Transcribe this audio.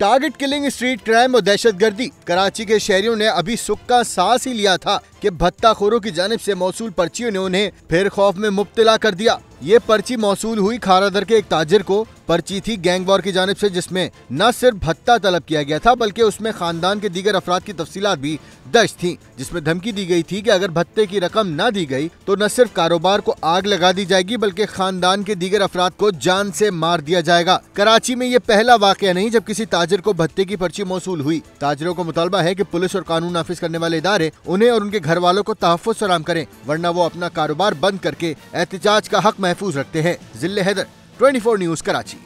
Target killing street crime और दहशत गर्दी कराची के शहरियों ने अभी सुख का सांस ही लिया था कि भत्ताखोरों की जानब से मौसू पर्चियों ने उन्हें फिर खौफ में मुब्तला कर दिया। ये पर्ची मौसू हुई खारादर के एक ताजिर को पर्ची थी गैंग वॉर की जानब से, जिसमें न सिर्फ़ भत्ता तलब किया गया था, बल्कि उसमें खानदान के दीगर अफराद की तफसीलात भी दर्ज थी, जिसमें धमकी दी गई थी कि अगर भत्ते की रकम न दी गई तो न सिर्फ़ कारोबार को आग लगा दी जाएगी, बल्कि खानदान के दीगर अफराद को जान से मार दिया जाएगा। कराची में ये पहला वाक़ नहीं जब किसी ताजर को भत्ते की पर्ची मौसू हुई। ताजरों को मुतालबा है की पुलिस और कानून नाफिज करने वाले इदारे उन्हें और उनके घर वालों को तहफ़ फराम करें, वरना वो अपना कारोबार बंद करके एहतजाज का हक महफूज रखते हैं। ज़िले हैदर, ट्वेंटी न्यूज़, कराची।